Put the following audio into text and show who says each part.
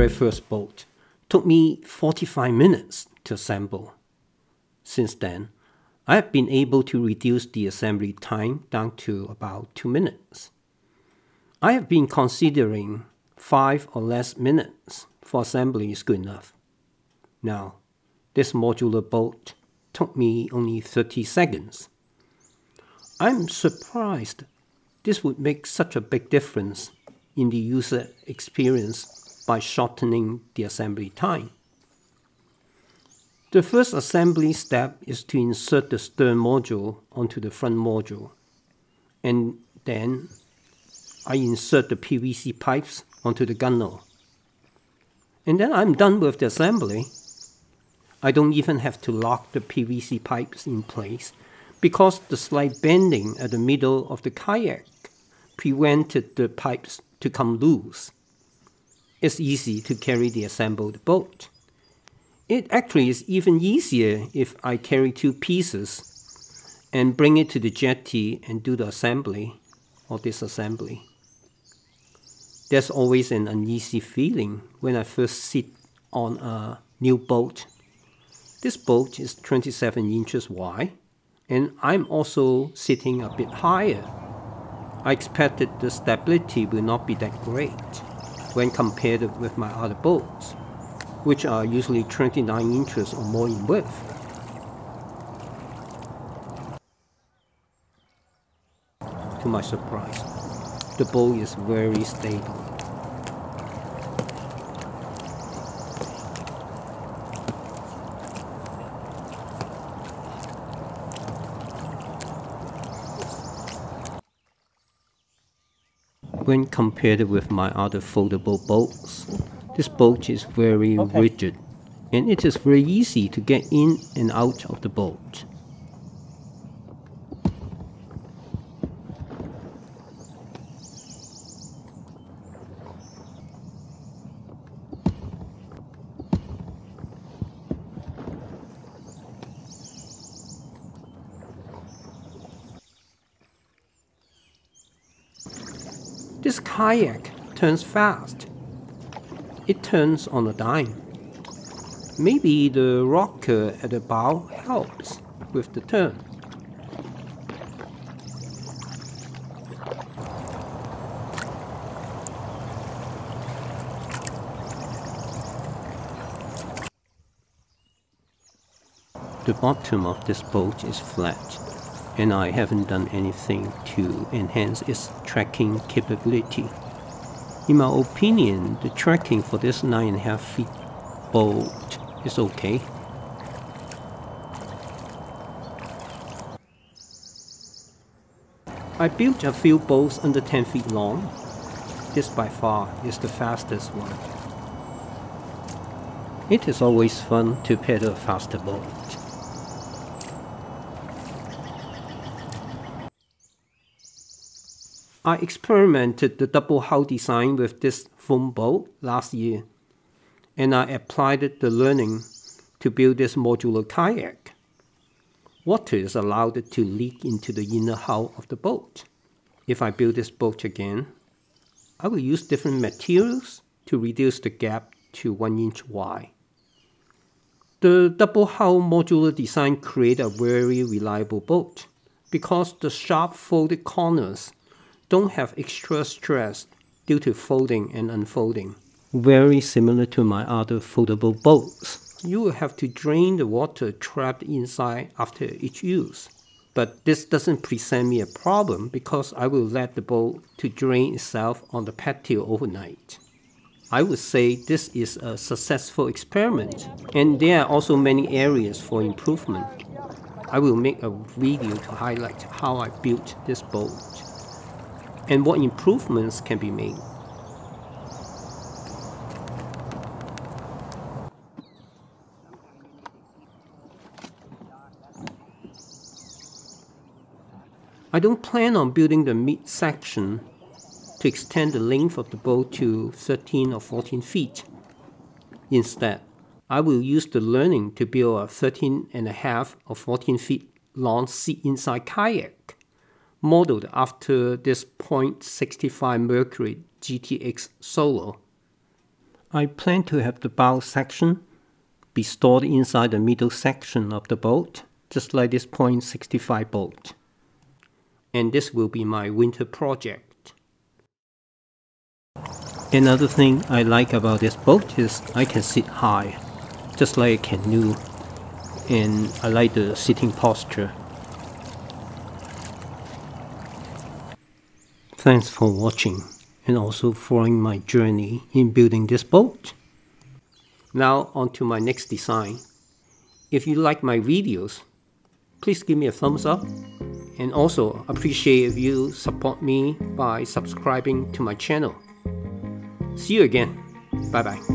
Speaker 1: very first boat took me 45 minutes to assemble. Since then, I have been able to reduce the assembly time down to about 2 minutes. I have been considering 5 or less minutes for assembly is good enough. Now, this modular boat took me only 30 seconds. I'm surprised this would make such a big difference in the user experience by shortening the assembly time. The first assembly step is to insert the stern module onto the front module. And then I insert the PVC pipes onto the gunnel. And then I'm done with the assembly. I don't even have to lock the PVC pipes in place because the slight bending at the middle of the kayak prevented the pipes to come loose. It's easy to carry the assembled boat. It actually is even easier if I carry two pieces and bring it to the jetty and do the assembly or disassembly. There's always an uneasy feeling when I first sit on a new boat. This boat is 27 inches wide and I'm also sitting a bit higher. I expected the stability will not be that great when compared with my other boats which are usually 29 inches or more in width. To my surprise, the bow is very stable. When compared with my other foldable boats, this boat is very okay. rigid and it is very easy to get in and out of the boat. This kayak turns fast it turns on a dime. Maybe the rocker at the bow helps with the turn. The bottom of this boat is flat and I haven't done anything to enhance its tracking capability. In my opinion, the tracking for this 9.5 feet boat is okay. I built a few boats under 10 feet long. This by far is the fastest one. It is always fun to paddle a faster boat. I experimented the double hull design with this foam boat last year, and I applied the learning to build this modular kayak. Water is allowed to leak into the inner hull of the boat. If I build this boat again, I will use different materials to reduce the gap to 1 inch wide. The double hull modular design creates a very reliable boat because the sharp folded corners don't have extra stress due to folding and unfolding. Very similar to my other foldable boats. You will have to drain the water trapped inside after each use. But this doesn't present me a problem because I will let the boat to drain itself on the patio overnight. I would say this is a successful experiment and there are also many areas for improvement. I will make a video to highlight how I built this boat and what improvements can be made. I don't plan on building the mid section to extend the length of the boat to 13 or 14 feet. Instead, I will use the learning to build a 13 and a half or 14 feet long seat inside kayak modeled after this Point 65 Mercury GTX Solo. I plan to have the bow section be stored inside the middle section of the boat, just like this 0.65 boat. And this will be my winter project. Another thing I like about this boat is I can sit high, just like a canoe, and I like the sitting posture. Thanks for watching and also following my journey in building this boat. Now on to my next design. If you like my videos, please give me a thumbs up and also appreciate if you support me by subscribing to my channel. See you again. Bye bye.